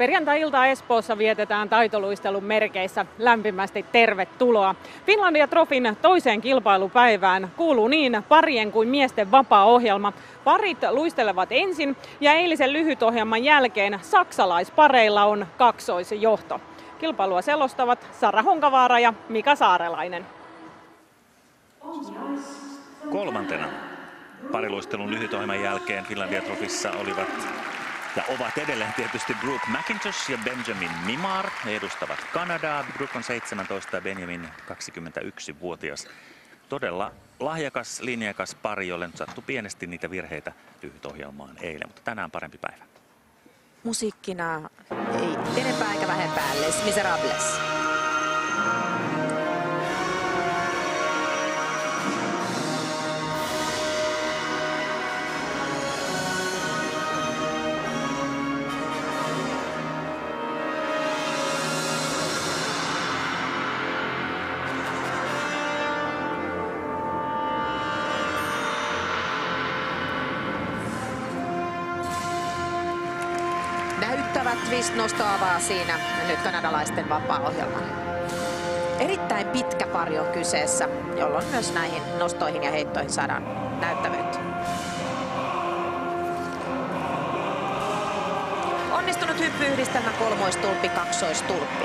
Perjantai-iltaa Espoossa vietetään taitoluistelun merkeissä. Lämpimästi tervetuloa. Finlandia Trofin toiseen kilpailupäivään kuuluu niin parien kuin miesten vapaa-ohjelma. Parit luistelevat ensin ja eilisen lyhytohjelman jälkeen saksalaispareilla on kaksoisjohto. Kilpailua selostavat Sara Honkavaara ja Mika Saarelainen. Kolmantena pariluistelun lyhytohjelman jälkeen Finlandia Trofissa olivat ja ovat edelleen tietysti Brooke McIntosh ja Benjamin Mimar. He edustavat Kanadaa. Brooke on 17 ja Benjamin 21-vuotias. Todella lahjakas, linjakas pari, jolle nyt sattui pienesti niitä virheitä lyhytohjelmaan eilen, mutta tänään parempi päivä. Musiikkina ei enempää eikä vähempää Les Miserables. Twist nosto avaa siinä nyt kanadalaisten vapaa-ohjelma. Erittäin pitkä pari on kyseessä, jolloin myös näihin nostoihin ja heittoihin saadaan näyttävyyttä. Onnistunut hyppyyhdistelmä kolmoistulppi, kaksoistulppi.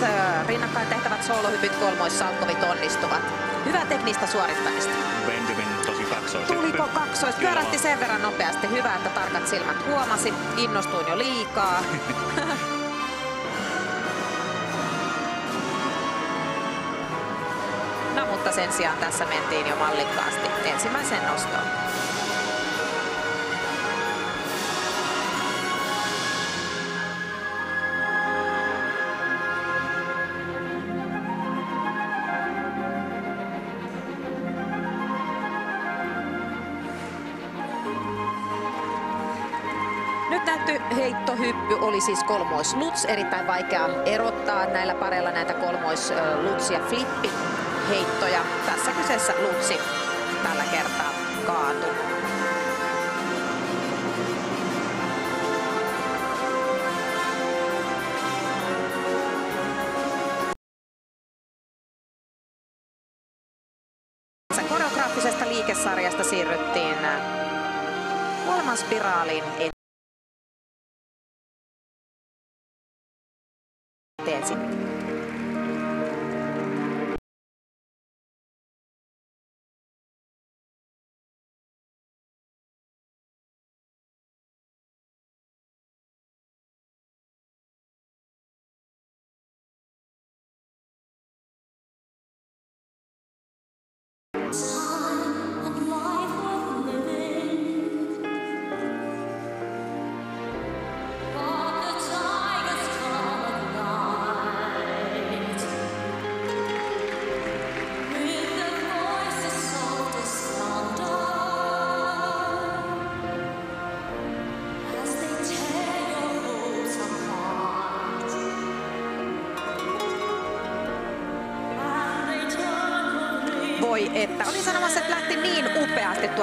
Toiset rinnakkain tehtävät soolohypyt kolmoissalkkovit onnistuvat. Hyvää teknistä suorittamista. Benjamin tosi kaksois. Tuliko kaksois? Pyörähti sen verran nopeasti. Hyvä, että tarkat silmät huomasi. Innostuin jo liikaa. no mutta sen sijaan tässä mentiin jo mallikkaasti ensimmäisen nostoon. Nähty heittohyppy oli siis kolmois luts. Erittäin vaikea erottaa näillä pareilla näitä kolmois luts ja flippi heittoja. Tässä kyseessä lutsi tällä kertaa kaatu.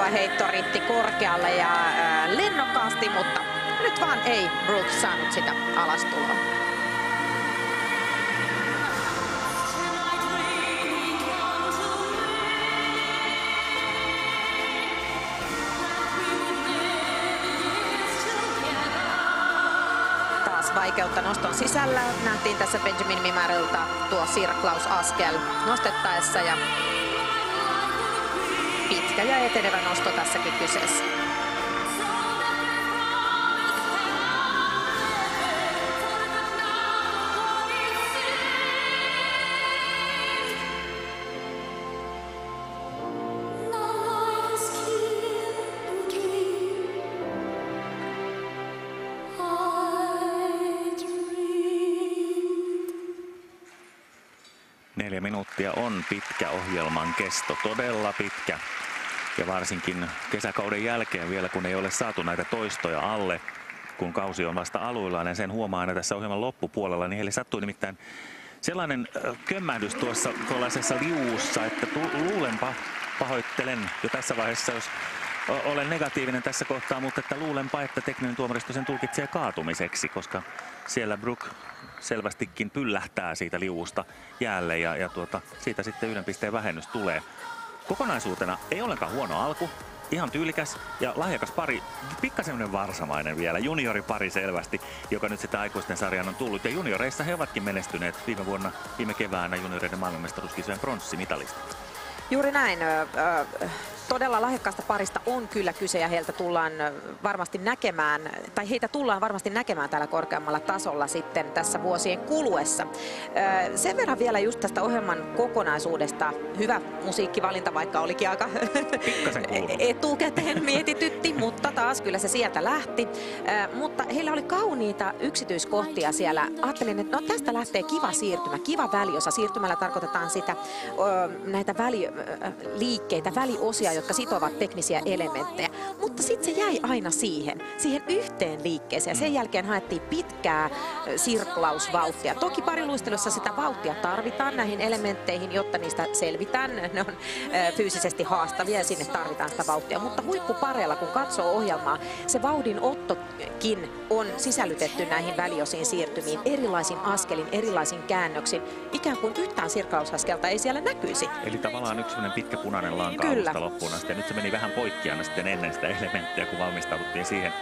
Tuo heittoritti korkealle ja ää, lennokkaasti, mutta nyt vaan ei Brooks saanut sitä alastuloa. Taas vaikeutta noston sisällä. Nähtiin tässä Benjamin Mimarilta tuo sirklaus askel nostettaessa ja pitkä ja etenevä nosto tässäkin kyseessä. Neljä minuuttia on pitkä ohjelman kesto, todella pitkä. Ja varsinkin kesäkauden jälkeen vielä, kun ei ole saatu näitä toistoja alle, kun kausi on vasta aluillaan ja sen huomaa aina tässä ohjelman loppupuolella, niin heille sattui nimittäin sellainen kömmähdys tuossa tuollaisessa liuussa, että luulenpa, pahoittelen jo tässä vaiheessa, jos olen negatiivinen tässä kohtaa, mutta että luulenpa, että tekninen tuomaristo sen tulkitsee kaatumiseksi, koska siellä Brook selvästikin pyllähtää siitä liuusta jäälle ja, ja tuota, siitä sitten yhden pisteen vähennys tulee. Kokonaisuutena ei ollenkaan huono alku, ihan tyylikäs ja lahjakas pari, pikkasen varsamainen vielä, junioripari selvästi, joka nyt sitä aikuisten sarjan on tullut. Ja junioreissa he ovatkin menestyneet viime vuonna, viime keväänä junioreiden maailmanmestaruuskisojen pronssimitalista. Juuri näin todella lahjakkaasta parista on kyllä kyse ja heiltä tullaan varmasti näkemään, tai heitä tullaan varmasti näkemään täällä korkeammalla tasolla sitten tässä vuosien kuluessa. Sen verran vielä just tästä ohjelman kokonaisuudesta. Hyvä musiikkivalinta, vaikka olikin aika etukäteen mietitytti, mutta taas kyllä se sieltä lähti. Mutta heillä oli kauniita yksityiskohtia siellä. Ajattelin, että no tästä lähtee kiva siirtymä, kiva väliosa. Siirtymällä tarkoitetaan sitä näitä väliliikkeitä, väliosia, jotka sitovat teknisiä elementtejä. Mutta sitten se jäi aina siihen, siihen yhteen liikkeeseen. Sen jälkeen haettiin pitkää sirklausvauhtia. Toki pariluistelussa sitä vauhtia tarvitaan näihin elementteihin, jotta niistä selvitään. Ne on fyysisesti haastavia ja sinne tarvitaan sitä vauhtia. Mutta huippupareilla, kun katsoo ohjelmaa, se vauhdin ottokin on sisällytetty näihin väliosiin siirtymiin erilaisin askelin, erilaisin käännöksin. Ikään kuin yhtään sirklausaskelta ei siellä näkyisi. Eli tavallaan yksi pitkä punainen lanka Kyllä. loppuun asti. Ja nyt se meni vähän poikkiana sitten ennen sitä elementtiä, kun valmistauduttiin siihen.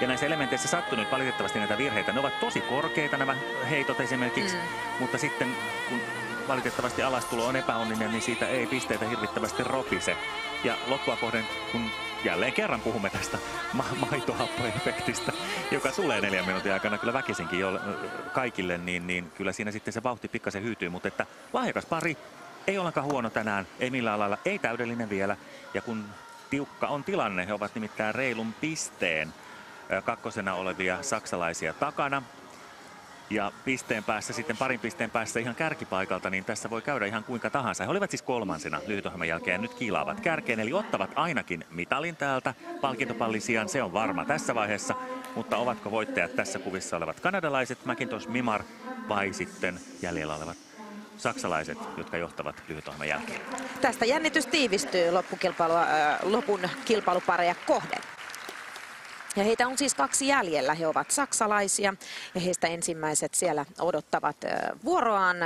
Ja näissä elementeissä sattui nyt valitettavasti näitä virheitä. Ne ovat tosi korkeita nämä heitot esimerkiksi, mm. mutta sitten kun valitettavasti alastulo on epäonninen, niin siitä ei pisteitä hirvittävästi ropise. Ja loppua kohden, kun jälleen kerran puhumme tästä ma- maitohappoefektistä, joka tulee neljän minuutin aikana kyllä väkisinkin jo kaikille, niin, niin kyllä siinä sitten se vauhti pikkasen hyytyy. Mutta että lahjakas pari, ei ollenkaan huono tänään, ei millään lailla, ei täydellinen vielä. Ja kun tiukka on tilanne, he ovat nimittäin reilun pisteen kakkosena olevia saksalaisia takana. Ja pisteen päässä, sitten parin pisteen päässä ihan kärkipaikalta, niin tässä voi käydä ihan kuinka tahansa. He olivat siis kolmansena lyhytohjelman jälkeen nyt kiilaavat kärkeen, eli ottavat ainakin mitalin täältä palkintopallisijan. Se on varma tässä vaiheessa, mutta ovatko voittajat tässä kuvissa olevat kanadalaiset, McIntosh, Mimar vai sitten jäljellä olevat saksalaiset, jotka johtavat lyhytohjelman jälkeen. Tästä jännitys tiivistyy loppukilpailua, äh, lopun kilpailupareja kohden. Ja heitä on siis kaksi jäljellä. He ovat saksalaisia ja heistä ensimmäiset siellä odottavat vuoroaan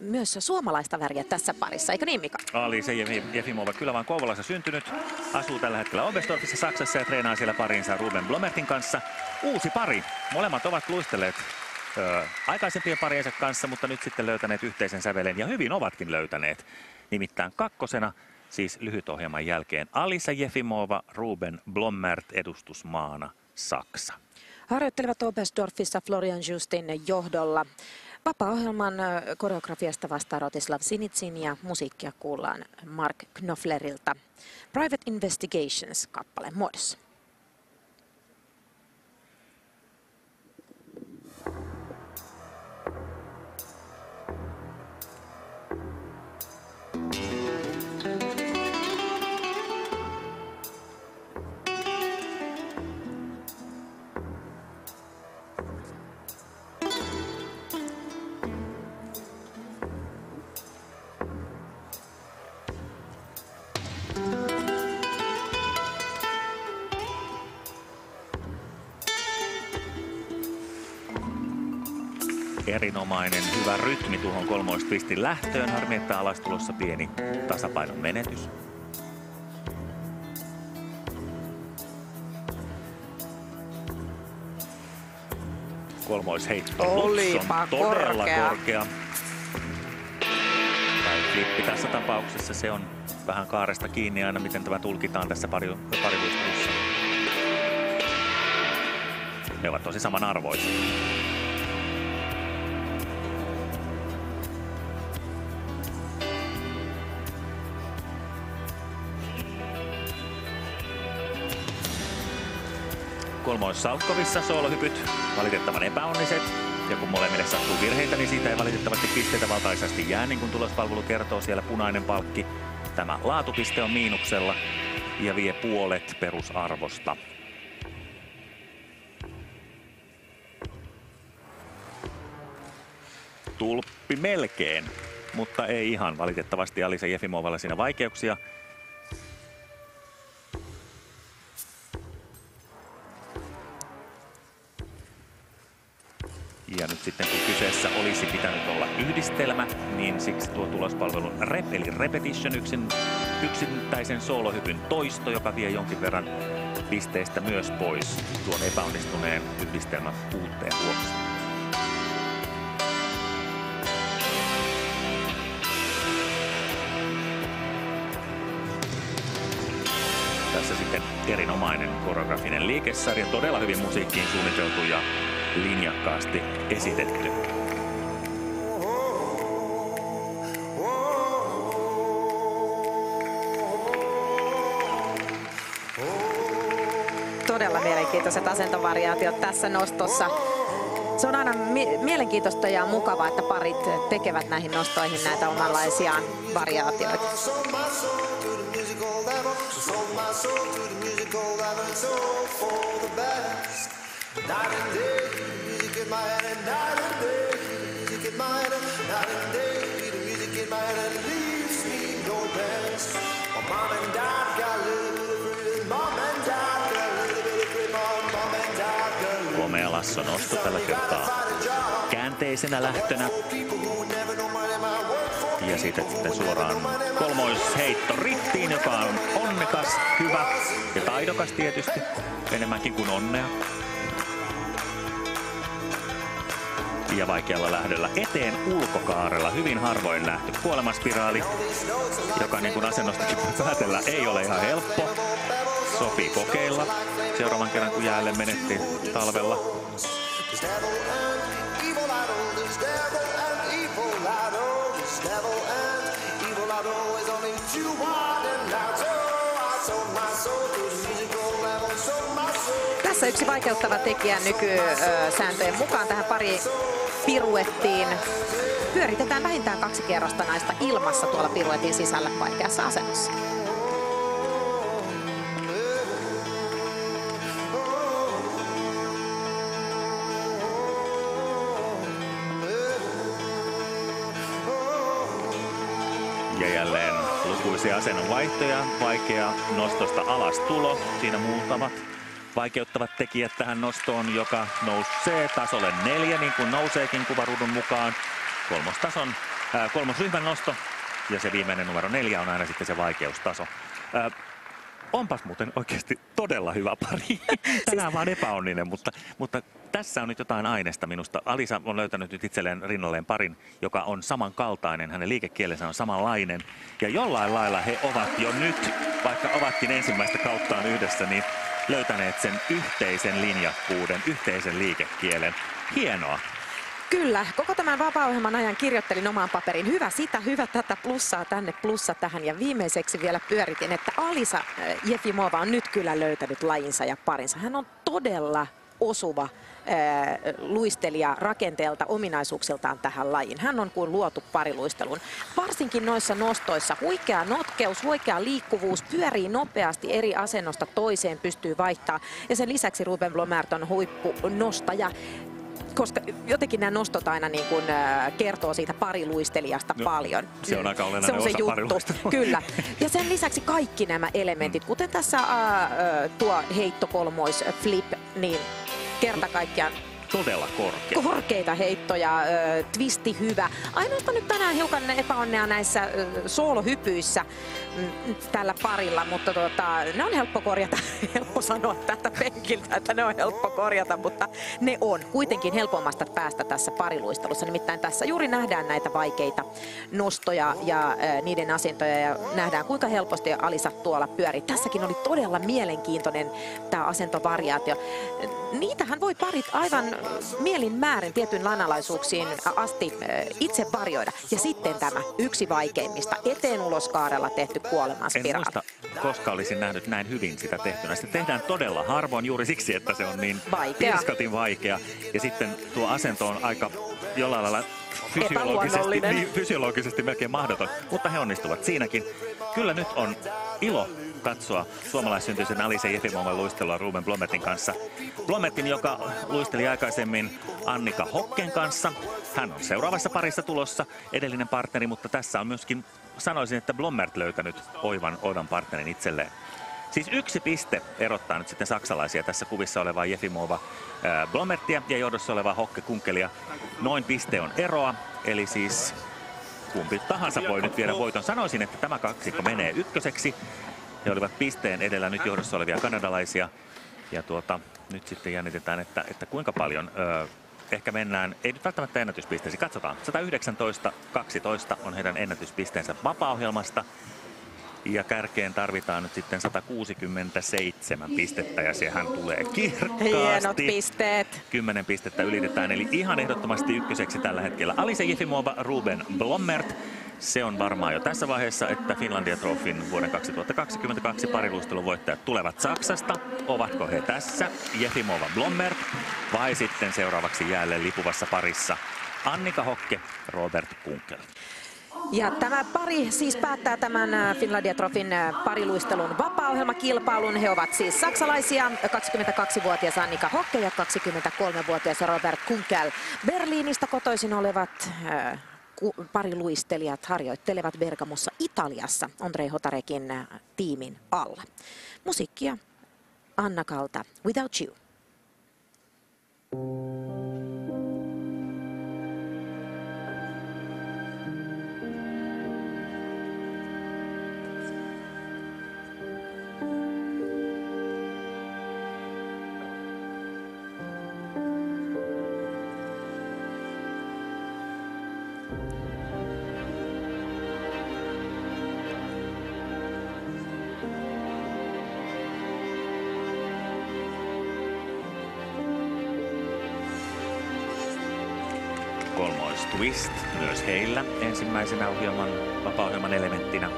myös suomalaista väriä tässä parissa. Eikö niin Mika? se Jefimova kyllä vaan Kouvolassa syntynyt. Asuu tällä hetkellä Oberstdorfissa Saksassa ja treenaa siellä parinsa Ruben Blomertin kanssa. Uusi pari. Molemmat ovat luistelleet ö, aikaisempien pariensa kanssa, mutta nyt sitten löytäneet yhteisen sävelen ja hyvin ovatkin löytäneet. Nimittäin kakkosena siis lyhytohjelman jälkeen Alisa Jefimova, Ruben Blommert edustusmaana Saksa. Harjoittelevat Oberstdorfissa Florian Justin johdolla. Vapaa-ohjelman koreografiasta vastaa Rotislav Sinitsin ja musiikkia kuullaan Mark Knoflerilta. Private Investigations kappale muodossa. Erinomainen hyvä rytmi tuohon kolmoistvistin lähtöön. Harmi, että alastulossa pieni tasapainon menetys. Kolmoisheitto Olipa on todella korkea. korkea. Tai flippi tässä tapauksessa, se on vähän kaaresta kiinni aina, miten tämä tulkitaan tässä pari, pariluistelussa. Ne ovat tosi samanarvoisia. Kolmois Salkkovissa soolohypyt valitettavan epäonniset. Ja kun molemmille sattuu virheitä, niin siitä ei valitettavasti pisteitä valtaisesti jää, niin kuin tulospalvelu kertoo siellä punainen palkki. Tämä laatupiste on miinuksella ja vie puolet perusarvosta. Tulppi melkein, mutta ei ihan. Valitettavasti Alisa Jefimovalla siinä vaikeuksia. Ja nyt sitten kun kyseessä olisi pitänyt olla yhdistelmä, niin siksi tuo tulospalvelun rep eli repetition yksin, yksittäisen soolohypyn toisto, joka vie jonkin verran pisteistä myös pois tuon epäonnistuneen yhdistelmän puutteen vuoksi. Tässä sitten erinomainen koreografinen liikesarja, todella hyvin musiikkiin suunniteltu ja linjakkaasti esitetty. Todella mielenkiintoiset asentovariaatiot tässä nostossa. Se on aina mielenkiintoista ja mukavaa, että parit tekevät näihin nostoihin näitä omanlaisiaan variaatioita. Night and day, music in my head, and night and day, music in my head, night and day, the music Komea Lasso nosto tällä kertaa käänteisenä lähtönä. Ja siitä sitten suoraan kolmoisheitto rittiin, joka on onnekas, hyvä ja taidokas tietysti, enemmänkin kuin onnea. Ja vaikealla lähdöllä eteen ulkokaarella. Hyvin harvoin nähty kuolemaspiraali, joka niin kuin asennostakin voi päätellä ei ole ihan helppo. Sopii kokeilla seuraavan kerran kun jäälle menettiin talvella. Tässä yksi vaikeuttava tekijä nykysääntöjen mukaan tähän pari piruettiin. Pyöritetään vähintään kaksi kerrosta naista ilmassa tuolla piruetin sisällä vaikeassa asennossa. Ja jälleen lukuisia asennon vaihtoja, vaikea nostosta alas tulo. Siinä muutamat vaikeuttavat tekijät tähän nostoon, joka nousee tasolle neljä, niin kuin nouseekin kuvaruudun mukaan. Kolmostason, ää, kolmosryhmän nosto ja se viimeinen numero neljä on aina sitten se vaikeustaso. Ää, onpas muuten oikeasti todella hyvä pari. Tänään vaan epäonninen, mutta, mutta tässä on nyt jotain aineesta minusta. Alisa on löytänyt nyt itselleen rinnalleen parin, joka on samankaltainen. Hänen liikekielensä on samanlainen. Ja jollain lailla he ovat jo nyt, vaikka ovatkin ensimmäistä kauttaan yhdessä, niin löytäneet sen yhteisen linjakkuuden, yhteisen liikekielen. Hienoa. Kyllä, koko tämän vapaa-ohjelman ajan kirjoittelin omaan paperin. Hyvä sitä, hyvä tätä plussaa tänne, plussa tähän. Ja viimeiseksi vielä pyöritin, että Alisa äh, Jefimova on nyt kyllä löytänyt lajinsa ja parinsa. Hän on todella osuva luistelija rakenteelta, ominaisuuksiltaan tähän lajiin. Hän on kuin luotu pariluistelun. Varsinkin noissa nostoissa huikea notkeus, huikea liikkuvuus, pyörii nopeasti eri asennosta toiseen, pystyy vaihtaa. Ja sen lisäksi Ruben Blomert on huippunostaja koska jotenkin nämä nostot aina niin kuin, kertoo siitä pariluistelijasta no, paljon. Se on aika olennainen se on se osa juttu, kyllä. Ja sen lisäksi kaikki nämä elementit, kuten tässä äh, tuo heittokolmois flip, niin kerta kaikkiaan todella korkea. Korkeita heittoja, twisti hyvä. Ainoastaan nyt tänään hiukan epäonnea näissä äh, soolohypyissä mm, tällä parilla, mutta tota, ne on helppo korjata. helppo sanoa tätä penkiltä, että ne on helppo korjata, mutta ne on kuitenkin helpommasta päästä tässä pariluistelussa. Nimittäin tässä juuri nähdään näitä vaikeita nostoja ja niiden asentoja ja nähdään kuinka helposti Alisa tuolla pyörii. Tässäkin oli todella mielenkiintoinen tämä asentovariaatio. Niitähän voi parit aivan mielin määrin tietyn lanalaisuuksiin asti itse varjoida. Ja sitten tämä yksi vaikeimmista, eteen ulos kaarella tehty kuolemanspiraali. En muista, koska olisin nähnyt näin hyvin sitä tehtynä. Se tehdään todella harvoin juuri siksi, että se on niin vaikea. vaikea. Ja sitten tuo asento on aika jollain lailla fysiologisesti, niin, fysiologisesti melkein mahdoton, mutta he onnistuvat siinäkin. Kyllä nyt on ilo katsoa suomalaissyntyisen Alise Jefimovan luistelua Ruben Blometin kanssa. Blometin, joka luisteli aikaisemmin Annika Hokken kanssa. Hän on seuraavassa parissa tulossa edellinen partneri, mutta tässä on myöskin, sanoisin, että Blommert löytänyt oivan, oivan partnerin itselleen. Siis yksi piste erottaa nyt sitten saksalaisia tässä kuvissa olevaa Jefimova Blomertia ja johdossa olevaa Hokke Kunkelia. Noin piste on eroa, eli siis kumpi tahansa voi nyt viedä voiton. Sanoisin, että tämä kaksikko menee ykköseksi. He olivat pisteen edellä nyt johdossa olevia kanadalaisia. Ja tuota, nyt sitten jännitetään, että, että kuinka paljon ö, ehkä mennään, ei nyt välttämättä ennätyspisteesi, katsotaan. 119-12 on heidän ennätyspisteensä vapaa-ohjelmasta. Ja kärkeen tarvitaan nyt sitten 167 pistettä ja sehän tulee kirkkaasti. Hienot pisteet. 10 pistettä ylitetään, eli ihan ehdottomasti ykköseksi tällä hetkellä. Alise Jefimova, Ruben Blommert. Se on varmaan jo tässä vaiheessa, että Finlandia Trofin vuoden 2022 pariluistelun voittajat tulevat Saksasta. Ovatko he tässä? Jefimova Blommert vai sitten seuraavaksi jälleen lipuvassa parissa Annika Hokke, Robert Kunkel. Ja tämä pari siis päättää tämän äh, Finlandia Trofin äh, pariluistelun vapaa-ohjelmakilpailun. He ovat siis saksalaisia, 22-vuotias Annika Hokke ja 23-vuotias Robert Kunkel. Berliinistä kotoisin olevat äh, pariluistelijat harjoittelevat Bergamossa Italiassa Andrei Hotarekin tiimin alla. Musiikkia Annakalta Without You. Kolmois ensimmäisenä ohjelman, vapaa-ohjelman elementtinä.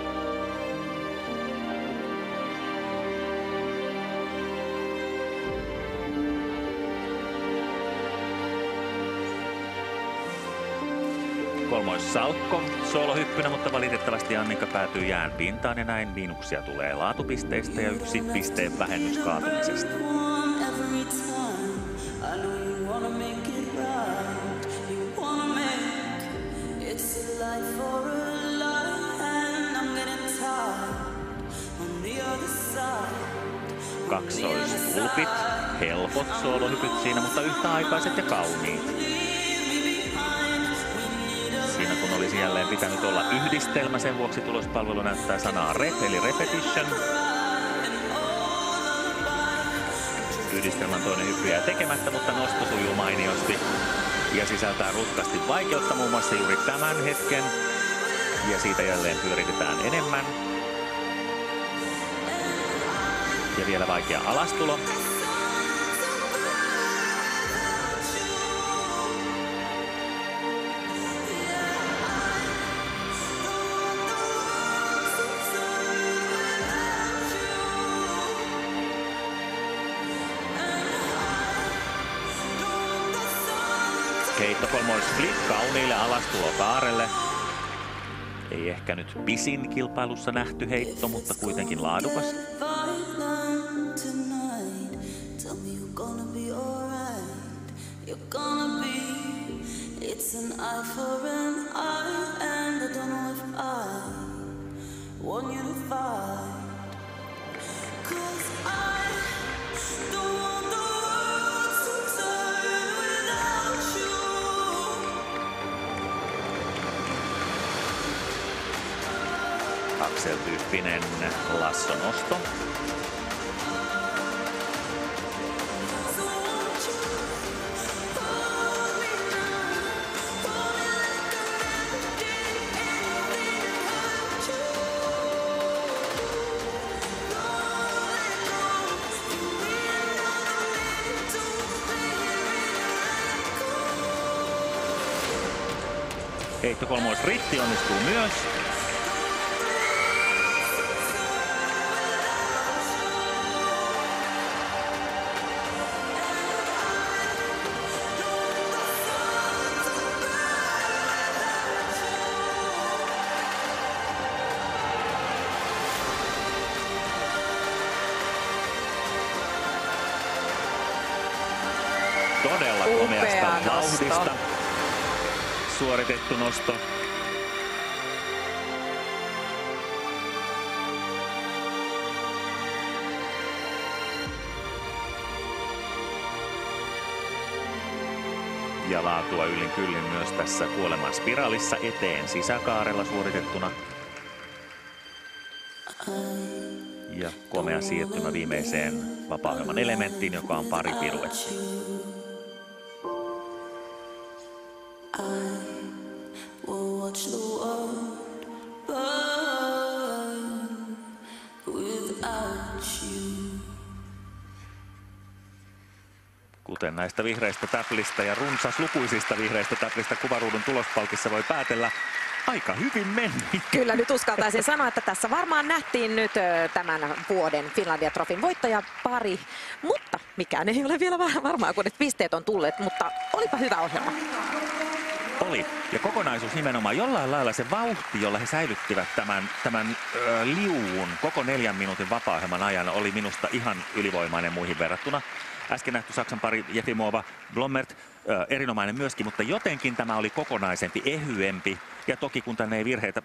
Kolmois Salkko soolohyppynä, mutta valitettavasti Annika päätyy jään pintaan ja näin miinuksia tulee laatupisteistä ja yksi pisteen vähennys kaatumisesta. Kaksoislupit, helpot soolohypyt siinä, mutta yhtäaikaiset ja kauniit. Siinä kun olisi jälleen pitänyt olla yhdistelmä, sen vuoksi tulospalvelu näyttää sanaa rep eli repetition. Yhdistelmän toinen hyppy jää tekemättä, mutta nosto sujuu mainiosti ja sisältää rutkasti vaikeutta muun muassa juuri tämän hetken. Ja siitä jälleen pyöritetään enemmän. Ja vielä vaikea alastulo. Keitto kolmois flip kauniille alastulo kaarelle. Ei ehkä nyt pisin kilpailussa nähty heitto, mutta kuitenkin laadukas. Axel tyyppinen lassonosto. Heitto kolmois Ritti onnistuu myös. Nosto. suoritettu nosto. Ja laatua yllin kyllin myös tässä kuoleman spiraalissa eteen sisäkaarella suoritettuna. Ja komea siirtymä viimeiseen vapaa elementtiin, joka on pari piruettia. Watch the world burn without you. Kuten näistä vihreistä täplistä ja runsas lukuisista vihreistä täplistä kuvaruudun tulospalkissa voi päätellä, aika hyvin meni. Kyllä nyt uskaltaisin sanoa, että tässä varmaan nähtiin nyt tämän vuoden Finlandia Trofin voittajapari, mutta mikään ei ole vielä vähän varmaa, kun ne pisteet on tulleet, mutta olipa hyvä ohjelma. Oli. Ja kokonaisuus nimenomaan jollain lailla se vauhti, jolla he säilyttivät tämän, tämän ö, liuun koko neljän minuutin vapaa ajan oli minusta ihan ylivoimainen muihin verrattuna. Äsken nähty Saksan pari Jefimova, Blommert, ö, erinomainen myöskin, mutta jotenkin tämä oli kokonaisempi, ehyempi. Ja toki kun tänne ei virheitä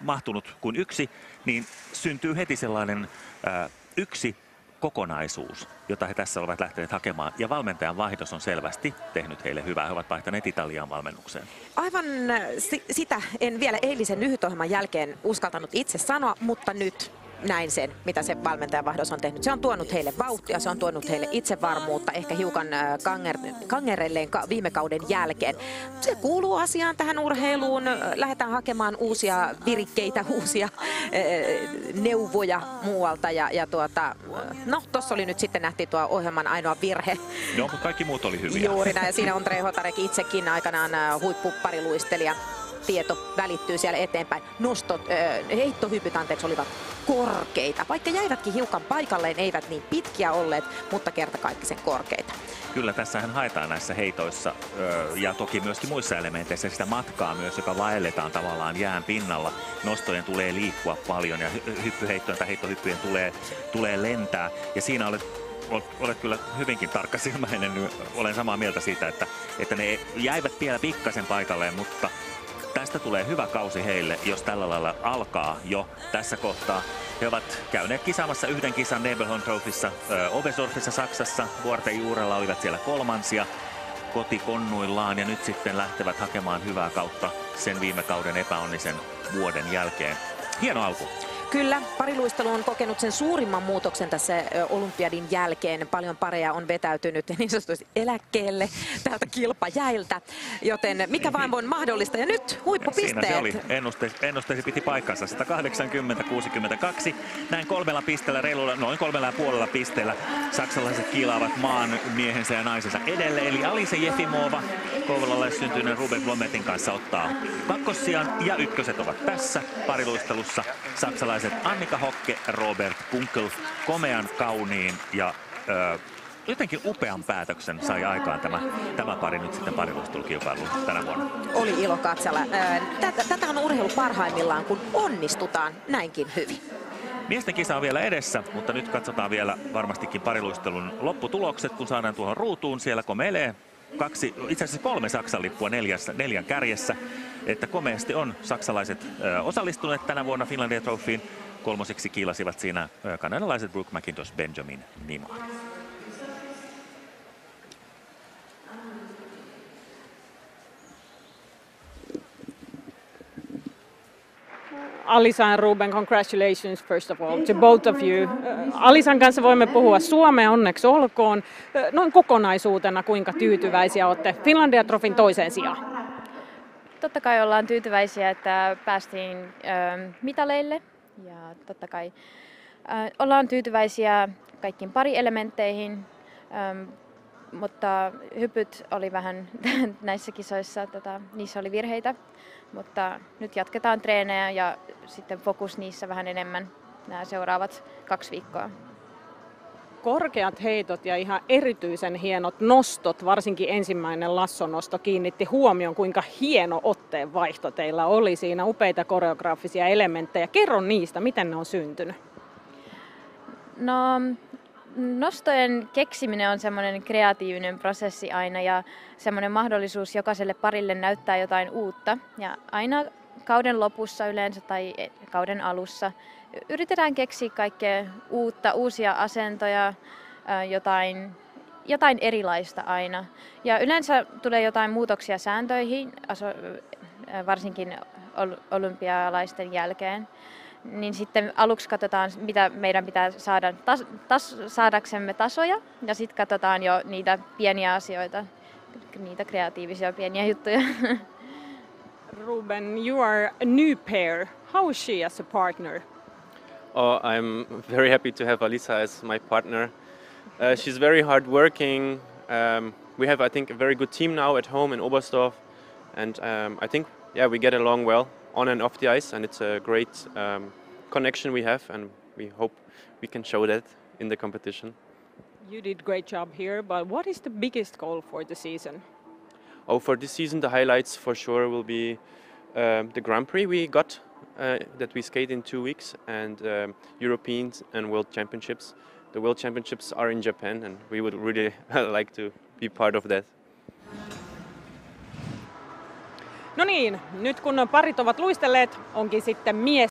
mahtunut kuin yksi, niin syntyy heti sellainen ö, yksi kokonaisuus, jota he tässä ovat lähteneet hakemaan. Ja valmentajan vaihdos on selvästi tehnyt heille hyvää. He ovat vaihtaneet Italiaan valmennukseen. Aivan äh, si- sitä en vielä eilisen lyhytohjelman jälkeen uskaltanut itse sanoa, mutta nyt näin sen, mitä se valmentajan vaihdos on tehnyt. Se on tuonut heille vauhtia, se on tuonut heille itsevarmuutta, ehkä hiukan kanger, kangerelleen ka- viime kauden jälkeen. Se kuuluu asiaan tähän urheiluun. Äh, Lähdetään hakemaan uusia virikkeitä, uusia neuvoja muualta. Ja, ja tuota, no, tuossa oli nyt sitten nähtiin tuo ohjelman ainoa virhe. Joo, mutta kaikki muut oli hyviä. Juuri näin. Siinä on Hotarek itsekin aikanaan huippupariluistelija. Tieto välittyy siellä eteenpäin. Nostot, äh, heittohypyt anteeksi, olivat korkeita. Vaikka jäivätkin hiukan paikalleen, eivät niin pitkiä olleet, mutta kertakaikkisen korkeita. Kyllä tässähän haetaan näissä heitoissa ja toki myöskin muissa elementeissä sitä matkaa myös, joka vaelletaan tavallaan jään pinnalla. Nostojen tulee liikkua paljon ja hy- hyppyheittojen tai heittohyppyjen tulee, tulee lentää. Ja siinä olet, olet, olet kyllä hyvinkin tarkkasilmäinen. Olen samaa mieltä siitä, että, että ne jäivät vielä pikkasen paikalleen, mutta tästä tulee hyvä kausi heille, jos tällä lailla alkaa jo tässä kohtaa. He ovat käyneet kisaamassa yhden kisan Nebelhorn Trophyssa ö, Oberstdorfissa Saksassa. Vuorten juurella olivat siellä kolmansia kotikonnuillaan ja nyt sitten lähtevät hakemaan hyvää kautta sen viime kauden epäonnisen vuoden jälkeen. Hieno alku. Kyllä, pariluistelu on kokenut sen suurimman muutoksen tässä olympiadin jälkeen. Paljon pareja on vetäytynyt niin sanotusti eläkkeelle tältä kilpajäiltä, joten mikä vain on mahdollista. Ja nyt Siinä huippupisteet. se oli. Ennuste, ennusteesi piti paikkansa. 180-62. Näin kolmella pisteellä, reilulla, noin kolmella ja puolella pisteellä saksalaiset kiilaavat maan miehensä ja naisensa edelle. Eli Alise Jefimova, Kouvolalle syntyneen Ruben Blommetin kanssa ottaa kakkossijan ja ykköset ovat tässä pariluistelussa. Saksalaiset Annika Hokke, Robert Kunkel, komean, kauniin ja ö, jotenkin upean päätöksen sai aikaan tämä, tämä pari nyt sitten pariluistelukilpailuun tänä vuonna. Oli ilo katsella. Tätä, tätä on urheilu parhaimmillaan, kun onnistutaan näinkin hyvin. Miesten kisa on vielä edessä, mutta nyt katsotaan vielä varmastikin pariluistelun lopputulokset, kun saadaan tuohon ruutuun. Siellä komelee kaksi, itse asiassa kolme Saksan lippua neljässä, neljän kärjessä. Että komeasti on saksalaiset osallistuneet tänä vuonna Finlandia Trophyin. Kolmoseksi kiilasivat siinä kanadalaiset Brooke McIntosh, Benjamin Nima. Alisa ja Ruben, congratulations first of all to both of you. Alisan kanssa voimme puhua Suomea, onneksi olkoon. Noin kokonaisuutena, kuinka tyytyväisiä olette Finlandia Trofin toiseen sijaan? Totta kai ollaan tyytyväisiä, että päästiin ö, mitaleille ja totta kai ö, ollaan tyytyväisiä kaikkiin parielementteihin. Ö, mutta hypyt oli vähän näissä kisoissa, tota, niissä oli virheitä, mutta nyt jatketaan treenejä ja sitten fokus niissä vähän enemmän nämä seuraavat kaksi viikkoa. Korkeat heitot ja ihan erityisen hienot nostot, varsinkin ensimmäinen lassonosto kiinnitti huomion, kuinka hieno otteen vaihto teillä oli siinä, upeita koreograafisia elementtejä. Kerro niistä, miten ne on syntynyt? No, nostojen keksiminen on semmoinen kreatiivinen prosessi aina ja semmoinen mahdollisuus jokaiselle parille näyttää jotain uutta. Ja aina kauden lopussa yleensä tai kauden alussa yritetään keksiä kaikkea uutta, uusia asentoja, jotain, jotain erilaista aina. Ja yleensä tulee jotain muutoksia sääntöihin, varsinkin olympialaisten jälkeen niin sitten aluksi katsotaan, mitä meidän pitää saada tas, tas, saadaksemme tasoja, ja sitten katsotaan jo niitä pieniä asioita, niitä kreatiivisia pieniä juttuja. Ruben, you are a new pair. How is she as a partner? Oh, I'm very happy to have Alisa as my partner. Uh, she's very hardworking. Um, we have, I think, a very good team now at home in Oberstdorf, and um, I think, yeah, we get along well on and off the ice, and it's a great um, connection we have, and we hope we can show that in the competition. You did great job here, but what is the biggest goal for the season? Oh, for this season, the highlights for sure will be um, the Grand Prix we got uh, that we skate in two weeks, and um, Europeans and World Championships. The World Championships are in Japan, and we would really like to be part of that. No niin, nyt kun parit ovat luistelleet, onkin sitten mies